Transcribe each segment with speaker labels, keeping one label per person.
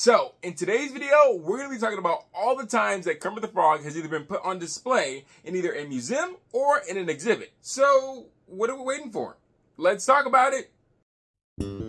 Speaker 1: So, in today's video, we're going to be talking about all the times that Kermit the Frog has either been put on display in either a museum or in an exhibit. So, what are we waiting for? Let's talk about it.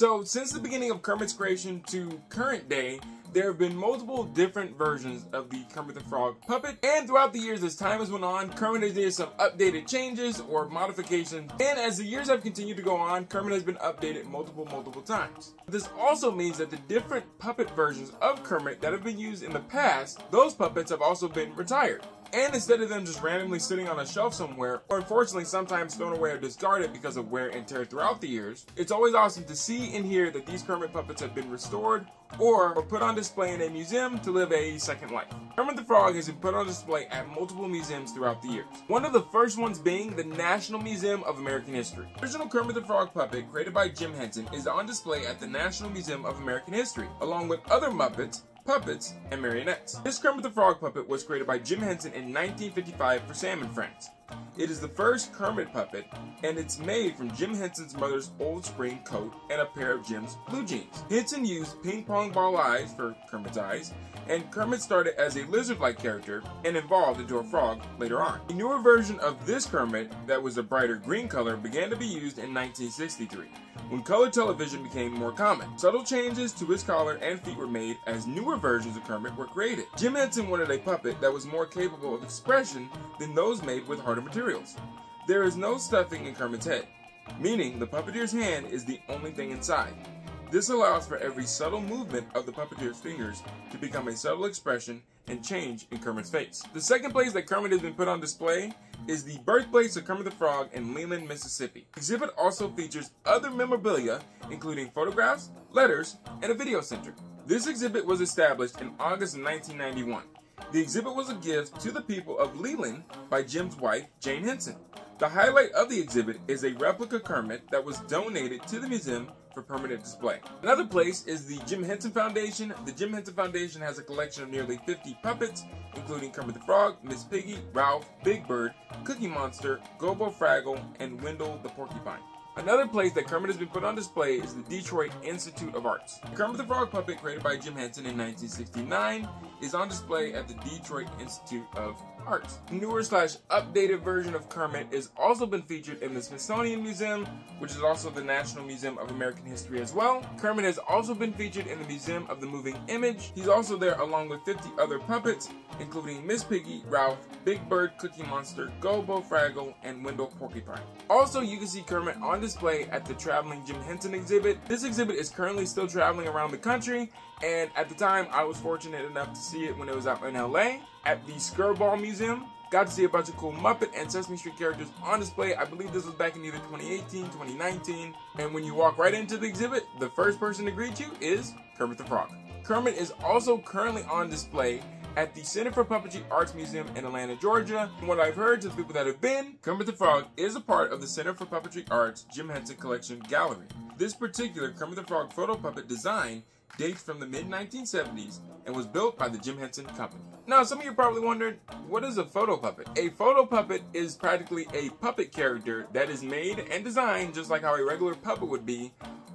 Speaker 1: So, since the beginning of Kermit's creation to current day, there have been multiple different versions of the Kermit the Frog puppet, and throughout the years as time has went on, Kermit has made some updated changes or modifications, and as the years have continued to go on, Kermit has been updated multiple, multiple times. This also means that the different puppet versions of Kermit that have been used in the past, those puppets have also been retired. And instead of them just randomly sitting on a shelf somewhere, or unfortunately sometimes thrown away or discarded because of wear and tear throughout the years, it's always awesome to see and hear that these Kermit puppets have been restored or are put on display in a museum to live a second life. Kermit the Frog has been put on display at multiple museums throughout the years. One of the first ones being the National Museum of American History. The original Kermit the Frog puppet created by Jim Henson is on display at the National Museum of American History, along with other Muppets puppets, and marionettes. This Kermit the Frog puppet was created by Jim Henson in 1955 for Sam and Friends. It is the first Kermit puppet, and it's made from Jim Henson's mother's old spring coat and a pair of Jim's blue jeans. Henson used ping pong ball eyes for Kermit's eyes, and Kermit started as a lizard-like character and evolved into a frog later on. A newer version of this Kermit that was a brighter green color began to be used in 1963, when color television became more common. Subtle changes to his collar and feet were made as newer versions of Kermit were created. Jim Henson wanted a puppet that was more capable of expression than those made with harder materials. There is no stuffing in Kermit's head, meaning the puppeteer's hand is the only thing inside. This allows for every subtle movement of the puppeteer's fingers to become a subtle expression and change in Kermit's face. The second place that Kermit has been put on display is the birthplace of Kermit the Frog in Leland, Mississippi. The exhibit also features other memorabilia, including photographs, letters, and a video center. This exhibit was established in August 1991. The exhibit was a gift to the people of Leland by Jim's wife, Jane Henson. The highlight of the exhibit is a replica Kermit that was donated to the museum for permanent display. Another place is the Jim Henson Foundation. The Jim Henson Foundation has a collection of nearly 50 puppets, including Kermit the Frog, Miss Piggy, Ralph, Big Bird, Cookie Monster, Gobo Fraggle, and Wendell the Porcupine. Another place that Kermit has been put on display is the Detroit Institute of Arts. Kermit the Frog puppet created by Jim Henson in 1969 is on display at the Detroit Institute of Arts. The newer slash updated version of Kermit has also been featured in the Smithsonian Museum, which is also the National Museum of American History as well. Kermit has also been featured in the Museum of the Moving Image. He's also there along with 50 other puppets, including Miss Piggy, Ralph, Big Bird, Cookie Monster, Gobo Fraggle, and Wendell Porcupine. Also, you can see Kermit on display at the Traveling Jim Henson exhibit. This exhibit is currently still traveling around the country, and at the time, I was fortunate enough to see it when it was out in LA at the Skirball Museum. Got to see a bunch of cool Muppet and Sesame Street characters on display. I believe this was back in either 2018, 2019. And when you walk right into the exhibit, the first person to greet you is Kermit the Frog. Kermit is also currently on display at the Center for Puppetry Arts Museum in Atlanta, Georgia. From what I've heard to the people that have been, Kermit the Frog is a part of the Center for Puppetry Arts Jim Henson Collection Gallery. This particular Kermit the Frog photo puppet design dates from the mid-1970s and was built by the Jim Henson Company. Now, some of you probably wondered, what is a photo puppet? A photo puppet is practically a puppet character that is made and designed just like how a regular puppet would be,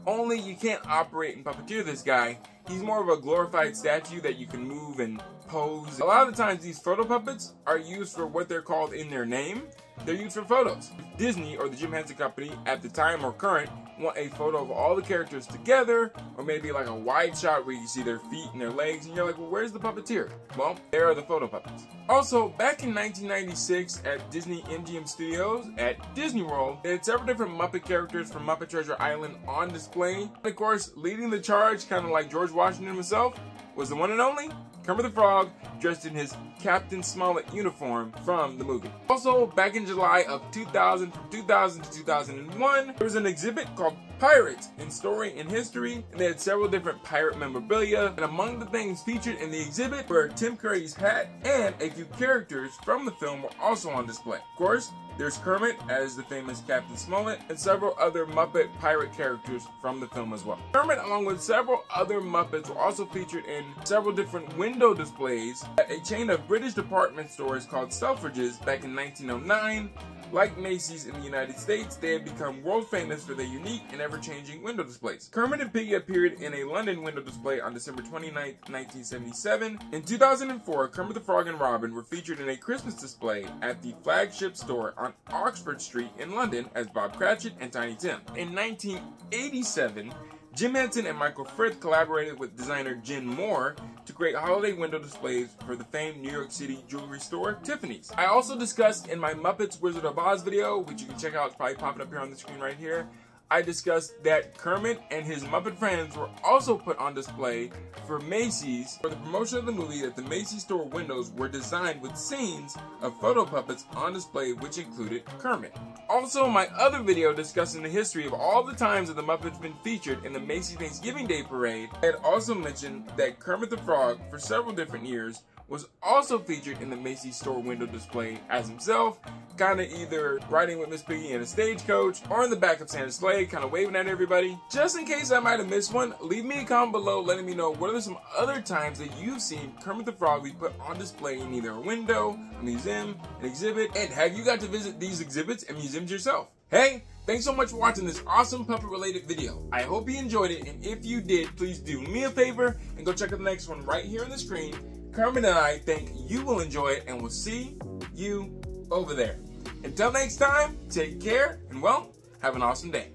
Speaker 1: only you can't operate and puppeteer this guy. He's more of a glorified statue that you can move and pose. A lot of the times these photo puppets are used for what they're called in their name. They're used for photos. Disney or the Jim Henson Company at the time or current want a photo of all the characters together, or maybe like a wide shot where you see their feet and their legs, and you're like, well, where's the puppeteer? Well, there are the photo puppets. Also, back in 1996 at Disney MGM Studios at Disney World, they had several different Muppet characters from Muppet Treasure Island on display. And of course, leading the charge, kind of like George Washington himself, was the one and only Kermit the Frog dressed in his Captain Smollett uniform from the movie. Also, back in July of 2000, from 2000 to 2001, there was an exhibit called Pirates in Story and History, and they had several different pirate memorabilia, and among the things featured in the exhibit were Tim Curry's hat, and a few characters from the film were also on display. Of course, there's Kermit as the famous Captain Smollett, and several other Muppet pirate characters from the film as well. Kermit, along with several other Muppets, were also featured in several different window displays a chain of British department stores called Selfridges back in 1909, like Macy's in the United States, they had become world famous for their unique and ever-changing window displays. Kermit and Piggy appeared in a London window display on December 29, 1977. In 2004, Kermit the Frog and Robin were featured in a Christmas display at the flagship store on Oxford Street in London as Bob Cratchit and Tiny Tim. In 1987, Jim Henson and Michael Frith collaborated with designer Gene Moore to create holiday window displays for the famed New York City jewelry store Tiffany's. I also discussed in my Muppets Wizard of Oz video, which you can check out, it's probably popping up here on the screen right here, I discussed that Kermit and his Muppet friends were also put on display for Macy's for the promotion of the movie that the Macy's store windows were designed with scenes of photo puppets on display which included Kermit. Also, my other video discussing the history of all the times that the Muppets been featured in the Macy's Thanksgiving Day Parade I had also mentioned that Kermit the Frog for several different years was also featured in the Macy's store window display as himself, kind of either riding with Miss Piggy in a stagecoach or in the back of Santa's sleigh, kind of waving at everybody. Just in case I might have missed one, leave me a comment below letting me know what are some other times that you've seen Kermit the Frog be put on display in either a window, a museum, an exhibit, and have you got to visit these exhibits and museums yourself? Hey, Thanks so much for watching this awesome puppet related video. I hope you enjoyed it and if you did, please do me a favor and go check out the next one right here on the screen Kermit and I think you will enjoy it and we'll see you over there. Until next time, take care and well, have an awesome day.